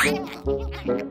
Ha ha ha! Huh?